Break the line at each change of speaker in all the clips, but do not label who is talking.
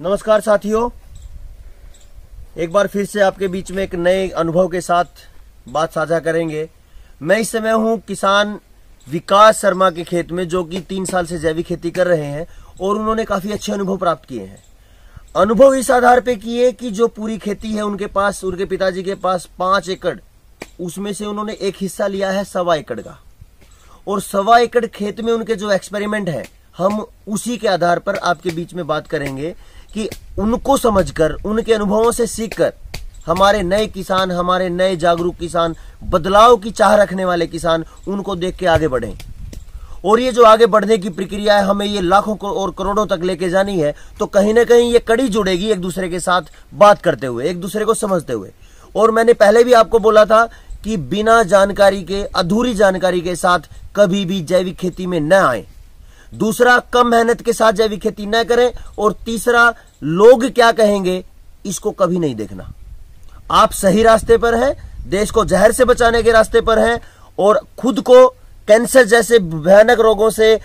नमस्कार साथियों। एक बार फिर से आपके बीच में एक नए अनुभव के साथ बात साझा करेंगे। मैं इस समय हूँ किसान विकास शर्मा के खेत में, जो कि तीन साल से जैविक खेती कर रहे हैं और उन्होंने काफ़ी अच्छे अनुभव प्राप्त किए हैं। अनुभव इस आधार पे किए कि जो पूरी खेती है उनके पास, उनके पिताजी के पास पाँच एकड़, उसमें से उन्होंने एक हिस्सा लिया है सवा एकड़ का। और सवा एकड़ खेत में उनके जो एक्सपेरिमेंट है हम उसी के आधार पर आपके बीच में बात करेंगे कि उनको समझकर, उनके अनुभवों से सीखकर, हमारे नए किसान, हमारे नए जागरूक किसान, बदलाव की चाह रखने वाले किसान, उनको देख के आगे बढ़े। और ये जो आगे बढ़ने की प्रक्रिया है, हमें ये लाखों को और करोड़ों तक लेके जानी है तो कहीं ना कहीं ये कड़ी जुड़ेगी एक दूसरे के साथ बात करते हुए, एक दूसरे को समझते हुए। और मैंने पहले भी आपको बोला था कि बिना जानकारी के, अधूरी जानकारी के साथ कभी भी जैविक खेती में न आए। दूसरा कम मेहनत के साथ जैविक खेती न करें और तीसरा लोग क्या कहेंगे इसको कभी नहीं देखना। आप सही रास्ते पर हैं देश को जहर से बचाने के रास्ते पर हैं और खुद को कैंसर जैसे भयानक रोगों से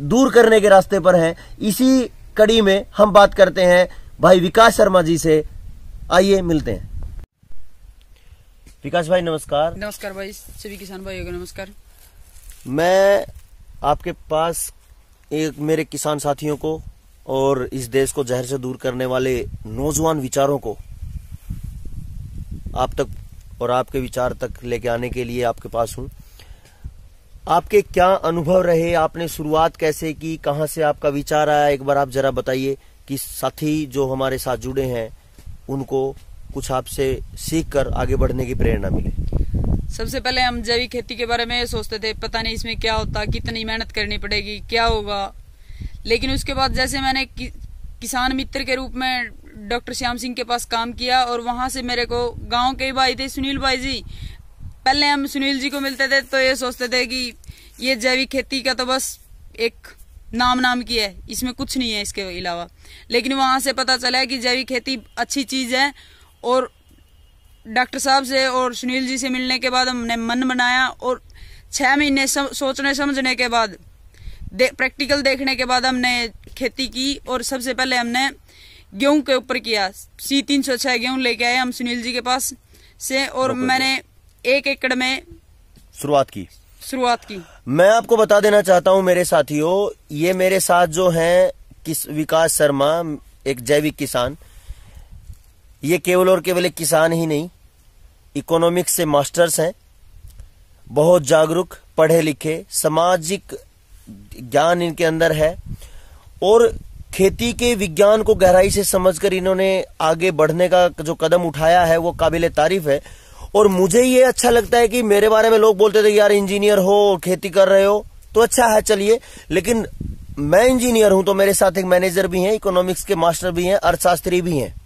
दूर करने के रास्ते पर हैं। इसी कड़ी में हम बात करते हैं भाई विकास शर्मा जी से। आइए मिलते हैं। विकास भाई नमस्कार।
नमस्कार भाई सभी किसान भाइयों को नमस्कार।
मैं आपके पास एक मेरे किसान साथियों को और इस देश को जहर से दूर करने वाले नौजवान विचारों को आप तक और आपके विचार तक लेके आने के लिए आपके पास हूँ। आपके क्या अनुभव रहे? आपने शुरुआत कैसे की? कहाँ से आपका विचार आया? एक बार आप जरा बताइए कि साथी जो हमारे साथ जुड़े हैं, उनको कुछ आपसे सीख कर आगे बढ़ने की प्रेरणा मिले।
सबसे पहले हम जैविक खेती के बारे में सोचते थे पता नहीं इसमें क्या होता कितनी मेहनत करनी पड़ेगी क्या होगा। लेकिन उसके बाद जैसे मैंने कि, किसान मित्र के रूप में डॉक्टर श्याम सिंह के पास काम किया और वहाँ से मेरे को गाँव के भाई थे सुनील भाई जी। पहले हम सुनील जी को मिलते थे तो ये सोचते थे कि ये जैविक खेती का तो बस एक नाम नाम की है इसमें कुछ नहीं है इसके अलावा। लेकिन वहाँ से पता चला कि जैविक खेती अच्छी चीज़ है और डॉक्टर साहब से और सुनील जी से मिलने के बाद हमने मन बनाया और छह महीने सम, सोचने समझने के बाद दे, प्रैक्टिकल देखने के बाद हमने खेती की और सबसे पहले हमने गेहूँ के ऊपर किया। सी तीन सौ छह गेहूँ लेके आए हम सुनील जी के पास से और मैंने एक एकड़ में
शुरुआत की।
शुरुआत की।
मैं आपको बता देना चाहता हूँ मेरे साथियों ये मेरे साथ जो हैं किस विकास शर्मा एक जैविक किसान। ये केवल और केवल एक किसान ही नहीं इकोनॉमिक्स से मास्टर्स हैं, बहुत जागरूक पढ़े लिखे सामाजिक ज्ञान इनके अंदर है, और खेती के विज्ञान को गहराई से समझकर इन्होंने आगे बढ़ने का जो कदम उठाया है, वो काबिल तारीफ़ है। और मुझे ये अच्छा लगता है कि मेरे बारे में लोग बोलते थे, यार इंजीनियर हो, खेती कर रहे हो। तो अच्छा है, चलिए। लेकिन मैं इंजीनियर हूँ तो मेरे साथ एक मैनेजर भी हैं इकोनॉमिक्स के मास्टर भी हैं, अर्थशास्त्री भी हैं।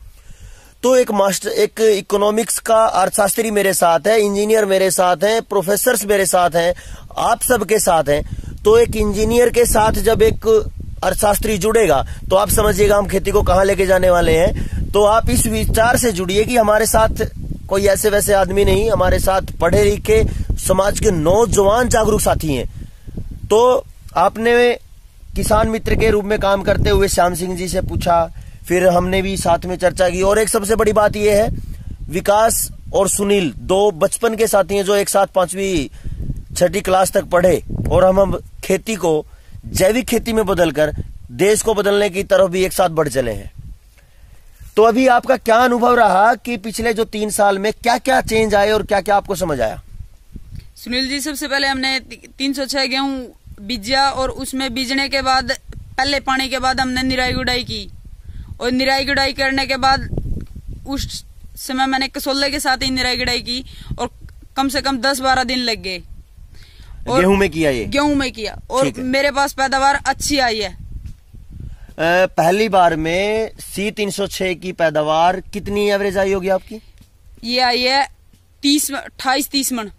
तो एक मास्टर, एक इकोनॉमिक्स का अर्थशास्त्री मेरे साथ है इंजीनियर मेरे साथ हैं प्रोफेसर मेरे साथ हैं, आप सबके साथ हैं। तो एक इंजीनियर के साथ जब एक अर्थशास्त्री जुड़ेगा तो आप समझिएगा हम खेती को कहाँ लेके जाने वाले हैं। तो आप इस विचार से जुड़िए कि हमारे साथ कोई ऐसे वैसे आदमी नहीं, हमारे साथ पढ़े लिखे, समाज के नौजवान जागरूक साथी हैं। तो आपने किसान मित्र के रूप में काम करते हुए श्याम सिंह जी से पूछा फिर हमने भी साथ में चर्चा की। और एक सबसे बड़ी बात यह है, विकास और सुनील, दो बचपन के साथी हैं जो एक साथ पांचवी, छठी क्लास तक पढ़े। और हम खेती को, जैविक खेती में बदलकर, देश को बदलने की तरफ़ भी एक साथ बढ़ चले हैं। तो अभी आपका क्या अनुभव रहा कि पिछले जो तीन साल में क्या क्या चेंज आए और क्या क्या आपको समझ आया?
सुनील जी, सबसे पहले हमने तीन सौ छह गेहूँ बीजा और उसमें बीजने के बाद, पहले पानी के बाद हमने निराई गुडाई की। और निराई गुडाई करने के बाद उस समय मैंने कसोले के साथ ही निराई गुडाई की और कम से कम दस बारह दिन लग गए।
गेहूँ में किया ये?
गेहूँ में किया। और मेरे पास पैदावार अच्छी आई है।
पहली बार में सी तीन सौ छह की पैदावार कितनी एवरेज आई होगी आपकी?
ये आई है तीस अट्ठाईस तीस मन।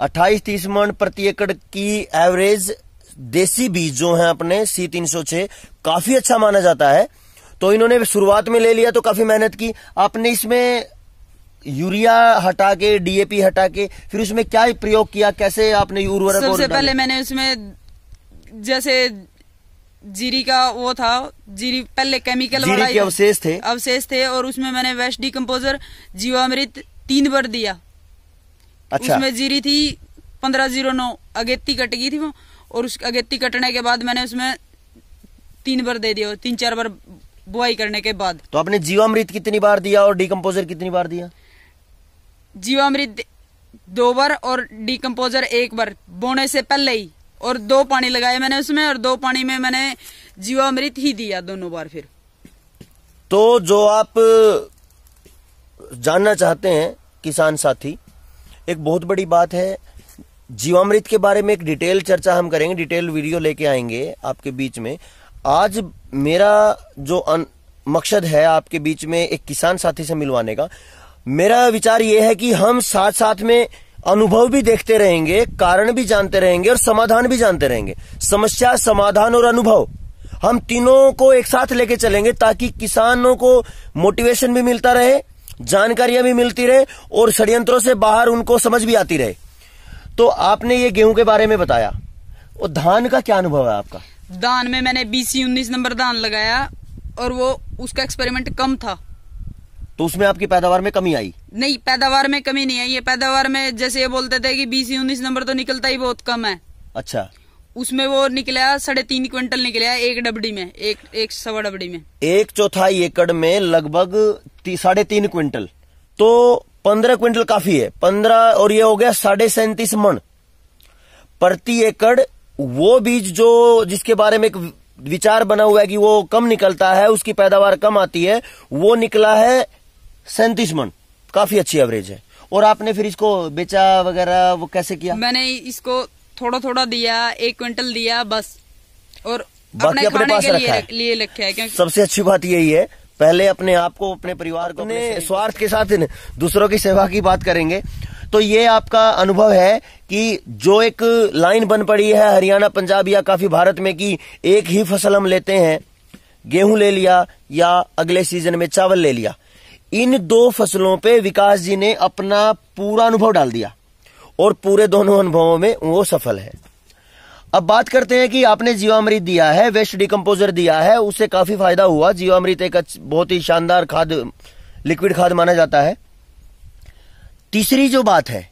अट्ठाईस तीस मन प्रति एकड़ की एवरेज देसी बीज जो है अपने सी तीन सौ छह काफ़ी अच्छा माना जाता है। तो इन्होंने शुरुआत में ले लिया तो काफ़ी मेहनत की। आपने इसमें यूरिया हटा के डीएपी हटा के फिर उसमें क्या प्रयोग किया? कैसे आपने उर्वरक
सबसे पहले मैंने उसमें जैसे जीरी का वो था जीरी पहले केमिकल
जीरी
वाला
के अवशेष थे?
अवशेष थे और उसमें मैंने वेस्ट डिकम्पोजर जीवामृत तीन बार दिया।
अच्छा।
उसमें जीरी थी पंद्रह ज़ीरो नौ अगेती कट गई थी वो और उस अगेती कटने के बाद मैंने उसमें तीन बार दे दिया तीन चार बार बुआई करने के बाद।
तो आपने जीवामृत कितनी बार दिया और डिकम्पोजर कितनी बार दिया?
जीवामृत दो बार और डिकम्पोजर एक बार। बोने से पहले ही। और दो पानी लगाए मैंने उसमें और दो पानी में मैंने जीवामृत ही दिया दोनों बार फिर।
तो जो आप जानना चाहते हैं किसान साथी एक बहुत बड़ी बात है। जीवामृत के बारे में एक डिटेल चर्चा हम करेंगे डिटेल वीडियो लेके आएँगे आपके बीच में। आज मेरा जो मकसद है आपके बीच में एक किसान साथी से मिलवाने का, मेरा विचार ये है कि हम साथ साथ में अनुभव भी देखते रहेंगे, कारण भी जानते रहेंगे और समाधान भी जानते रहेंगे। समस्या, समाधान और अनुभव, हम तीनों को एक साथ लेके चलेंगे ताकि किसानों को मोटिवेशन भी मिलता रहे, जानकारियाँ भी मिलती रहे और षड्यंत्रों से बाहर उनको समझ भी आती रहे। तो आपने ये गेहूँ के बारे में बताया, और धान का क्या अनुभव है आपका?
दान में मैंने बीसी उन्नीस नंबर दान लगाया और वो उसका एक्सपेरिमेंट कम था।
तो उसमें आपकी पैदावार में कमी आई?
नहीं पैदावार में कमी नहीं आई। है पैदावार में जैसे ये बोलते थे कि बीस उन्नीस नंबर तो निकलता ही बहुत कम है।
अच्छा।
उसमें वो निकला साढ़े तीन क्विंटल निकला एक डबडी में एक एक सवा डबडी में।
एक चौथाई एकड़ में लगभग ती, साढ़े तीन क्विंटल। तो पंद्रह क्विंटल काफ़ी है। पंद्रह और ये हो गया साढ़े सैंतीस मन। प्रति एकड़ वो बीज जो जिसके बारे में एक विचार बना हुआ है कि वो कम निकलता है उसकी पैदावार कम आती है वो निकला है सैंतीस मन। काफ़ी अच्छी एवरेज है। और आपने फिर इसको बेचा वगैरह वो कैसे किया?
मैंने इसको थोड़ा थोड़ा दिया एक क्विंटल दिया बस। और
बाकी अपने
खाने
पास
के
रखा
लिए
है।
रख- लिए रखे है क्योंकि
सबसे अच्छी बात यही है पहले अपने आप को अपने परिवार को अपने स्वार्थ के साथ दूसरों की सेवा की बात करेंगे। तो ये आपका अनुभव है कि जो एक लाइन बन पड़ी है हरियाणा, पंजाब या काफ़ी भारत में कि एक ही फ़सल हम लेते हैं, गेहूँ ले लिया या अगले सीज़न में चावल ले लिया। इन दो फ़सलों पे विकास जी ने अपना पूरा अनुभव डाल दिया और पूरे दोनों अनुभवों में वो सफल है। अब बात करते हैं कि आपने जीवामृत दिया है वेस्ट डिकम्पोजर दिया है उससे काफ़ी फ़ायदा हुआ। जीवामृत एक बहुत ही शानदार खाद लिक्विड खाद माना जाता है। तीसरी जो बात है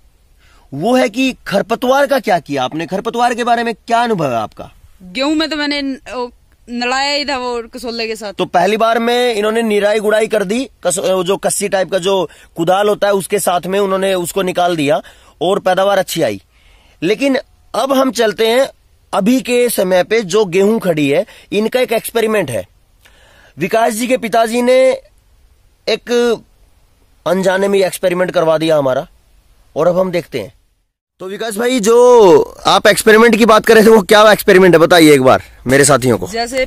वो है कि खरपतवार का क्या किया आपने? खरपतवार के बारे में क्या अनुभव है आपका?
गेहूँ में तो मैंने नड़ाया ही था वो कसोले के साथ।
तो पहली बार में इन्होंने निराई गुड़ाई कर दी कस, जो कस्सी टाइप का जो कुदाल होता है उसके साथ में उन्होंने उसको निकाल दिया और पैदावार अच्छी आई। लेकिन अब हम चलते हैं अभी के समय पे जो गेहूँ खड़ी है इनका एक एक्सपेरिमेंट है। विकास जी के पिताजी ने एक अनजाने में एक्सपेरिमेंट करवा दिया हमारा। और अब हम देखते हैं। तो विकास भाई जो आप एक्सपेरिमेंट की बात कर रहे थे वो क्या एक्सपेरिमेंट है बताइए एक बार मेरे साथियों को।
जैसे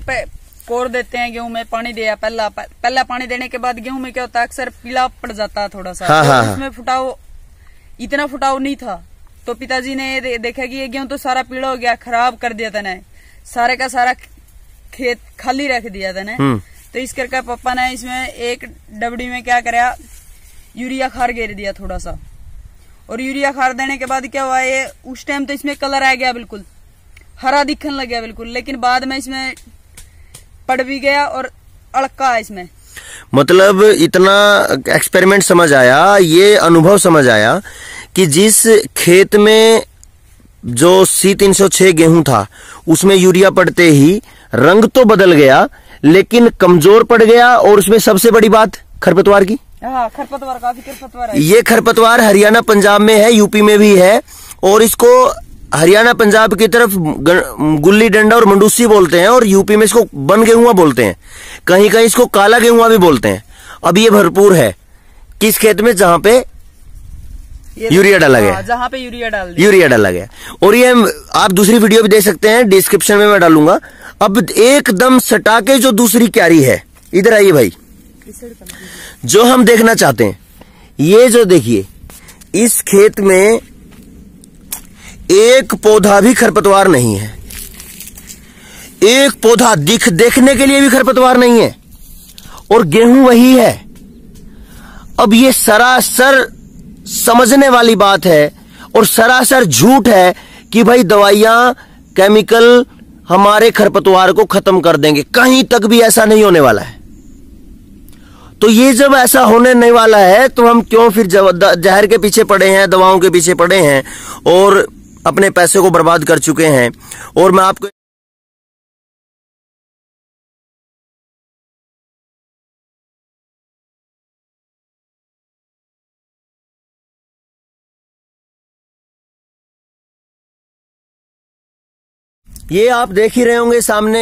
कोर देते हैं गेहूँ में पानी दिया पहला पहला पानी देने के बाद गेहूँ में क्या होता है अक्सर पीला पड़ जाता है थोड़ा सा।
हाँ,
तो
हाँ।
उसमें फुटाव इतना फुटाव नहीं था। तो पिताजी ने देखा कि ये गेहूँ तो सारा पीला हो गया खराब कर दिया था ने। सारे का सारा खेत खाली रख दिया था ने।
हम्म।
तो इस करके पापा ने इसमें एक डबडी में क्या कराया यूरिया खार घेर दिया थोड़ा सा। और यूरिया खार देने के बाद क्या हुआ, ये उस टाइम तो इसमें कलर आ गया बिल्कुल। हरा दिखने लग गया बिल्कुल, लेकिन बाद में इसमें पड़ भी गया और अड़का है इसमें।
मतलब इतना एक्सपेरिमेंट समझ आया, ये अनुभव समझ आया कि जिस खेत में जो सी तीन सौ छह गेहूँ था, उसमें यूरिया पड़ते ही रंग तो बदल गया, लेकिन कमज़ोर पड़ गया और उसमें सबसे बड़ी बात खरपतवार की।
हाँ खरपतवार काफ़ी खरपतवार है।
ये खरपतवार हरियाणा पंजाब में है यूपी में भी है और इसको हरियाणा पंजाब की तरफ़ गुल्ली डंडा और मंडूसी बोलते हैं और यूपी में इसको बन गेहुआ बोलते हैं। कहीं कहीं इसको काला गेहुआ भी बोलते हैं। अब ये भरपूर है। किस खेत में? जहाँ पे यूरिया डाला गया।
हाँ, जहाँ पे यूरिया डाल दिया।
यूरिया डाला गया। और ये आप दूसरी वीडियो भी देख सकते हैं डिस्क्रिप्शन में मैं डालूँगा। अब एकदम सटा के जो दूसरी क्यारी है। इधर आइए भाई। जो हम देखना चाहते हैं, ये जो देखिए, इस खेत में एक पौधा भी खरपतवार नहीं है। एक पौधा दिख, देखने के लिए भी खरपतवार नहीं है। और गेहूँ वही है। अब ये सरासर समझने वाली बात है और सरासर झूठ है कि भाई दवाइयाँ, केमिकल हमारे खरपतवार को खत्म कर देंगे। कहीं तक भी ऐसा नहीं होने वाला है। तो ये जब ऐसा होने नहीं वाला है तो हम क्यों फिर जहर के पीछे पड़े हैं, दवाओं के पीछे पड़े हैं, और अपने पैसे को बर्बाद कर चुके हैं? और मैं आपको ये आप देख ही रहे होंगे सामने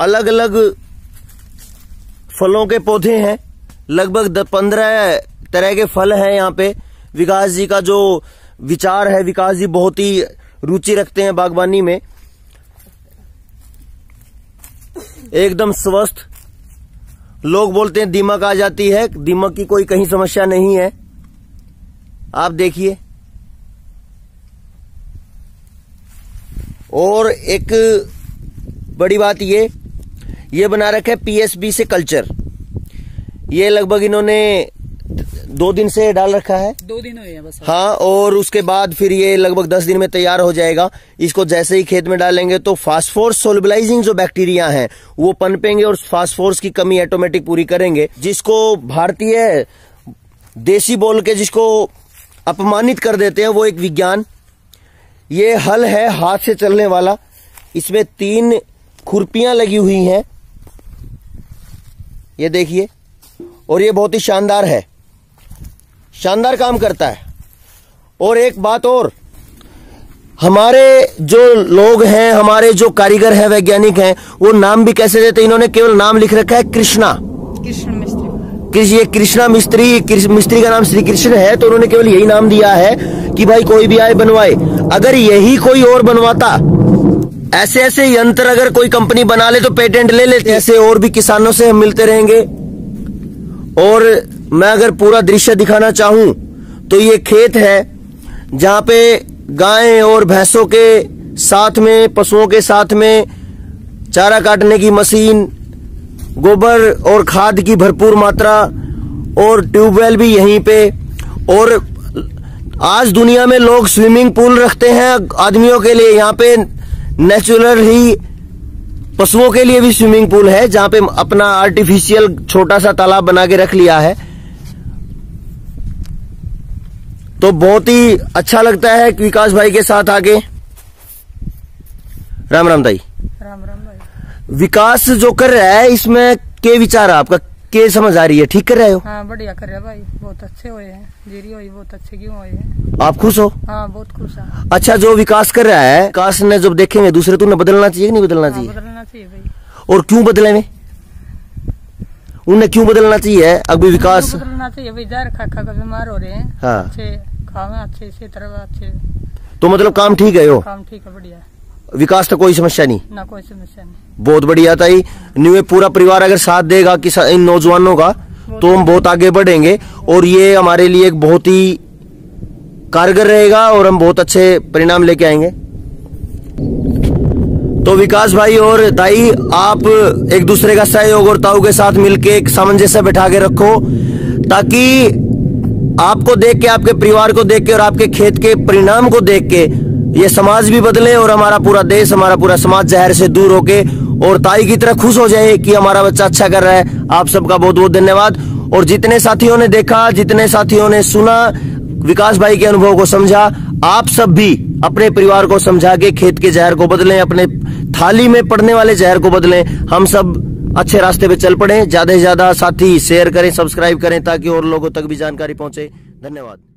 अलग अलग फलों के पौधे हैं। लगभग पंद्रह तरह के फल हैं यहाँ पे। विकास जी का जो विचार है, विकास जी बहुत ही रुचि रखते हैं बागवानी में। एकदम स्वस्थ। लोग बोलते हैं, दीमक आ जाती है। दीमक की कोई कहीं समस्या नहीं है। आप देखिए। और एक बड़ी बात ये ये बना रखे पीएसबी से कल्चर ये लगभग इन्होंने दो दिन से डाल रखा है।
दो दिन हुए हैं बस।
हाँ और उसके बाद फिर ये लगभग दस दिन में तैयार हो जाएगा। इसको जैसे ही खेत में डालेंगे तो फास्फोर्स सोलबलाइजिंग जो बैक्टीरिया हैं वो पनपेंगे और फास्फोर्स की कमी ऑटोमेटिक पूरी करेंगे जिसको भारतीय देसी बोल के जिसको अपमानित कर देते हैं वो एक विज्ञान। ये हल है हाथ से चलने वाला। इसमें तीन खुरपियाँ लगी हुई हैं। ये देखिए। और ये बहुत ही शानदार है। शानदार काम करता है। और एक बात और हमारे जो लोग हैं हमारे जो कारीगर हैं वैज्ञानिक हैं वो नाम भी कैसे देते इन्होंने केवल नाम लिख रखा है कृष्णा।
कृष्ण मिस्त्री।
ये कृष्णा मिस्त्री मिस्त्री का नाम श्री कृष्ण है तो उन्होंने केवल यही नाम दिया है कि भाई कोई भी आए बनवाए। अगर यही कोई और बनवाता ऐसे ऐसे यंत्र अगर कोई कंपनी बना ले तो पेटेंट ले लेते। ऐसे और भी किसानों से हम मिलते रहेंगे। और मैं अगर पूरा दृश्य दिखाना चाहूँ तो ये खेत है, जहाँ पे गायें और भैंसों के साथ में, पशुओं के साथ में चारा काटने की मशीन, गोबर और खाद की भरपूर मात्रा और ट्यूबवेल भी यहीं पे। और आज दुनिया में लोग स्विमिंग पूल रखते हैं आदमियों के लिए, यहाँ पे नेचुरल ही पशुओं के लिए भी स्विमिंग पूल है जहाँ पे अपना आर्टिफिशियल छोटा सा तालाब बना के रख लिया है। तो बहुत ही अच्छा लगता है विकास भाई के साथ आगे। राम राम भाई
राम राम भाई।
विकास जो कर रहा है इसमें के विचार है आपका? के समझ आ रही है? ठीक कर रहे हो?
हाँ बढ़िया कर रहे भाई। बहुत अच्छे हुए हैं। जीरी हुई बहुत अच्छे क्यों हुए हैं?
आप खुश हो?
हाँ बहुत खुश है।
अच्छा जो विकास कर रहा है विकास ने जब देखेंगे दूसरे तो उन्हें बदलना चाहिए नहीं बदलना
हाँ,
चाहिए?
बदलना चाहिए भाई।
और क्यों बदले में उन्हें क्यों बदलना चाहिए? अभी विकास
बदलना चाहिए? भाई जहर खा खा बीमार हो रहे हैं।
हाँ।
अच्छे खावे अच्छे इसी तरह अच्छे
तो मतलब काम ठीक है यो?
काम ठीक है बढ़िया।
विकास तो कोई समस्या नहीं।
ना कोई समस्या नहीं।
बहुत बढ़िया था न्यू पूरा परिवार अगर साथ देगा कि इन नौजवानों का तो हम बहुत आगे बढ़ेंगे। और ये हमारे लिए एक बहुत ही कारगर रहेगा और हम बहुत अच्छे परिणाम लेके आएँगे। तो विकास भाई और ताई आप एक दूसरे का सहयोग और ताऊ के साथ मिलके एक सामंजस्य बैठा के रखो ताकि आपको देख के आपके परिवार को देख के और आपके खेत के परिणाम को देख के ये समाज भी बदले और हमारा पूरा देश, हमारा पूरा समाज जहर से दूर होके और ताई की तरह खुश हो जाए कि हमारा बच्चा अच्छा कर रहा है। आप सबका बहुत बहुत धन्यवाद। और जितने साथियों ने देखा, जितने साथियों ने सुना, विकास भाई के अनुभव को समझा, आप सब भी अपने परिवार को समझा के खेत के जहर को बदलें, अपने थाली में पड़ने वाले जहर को बदलें। हम सब अच्छे रास्ते पे चल पड़े। ज़्यादा से ज़्यादा साथी शेयर करें सब्सक्राइब करें, ताकि और लोगों तक भी जानकारी पहुँचे। धन्यवाद।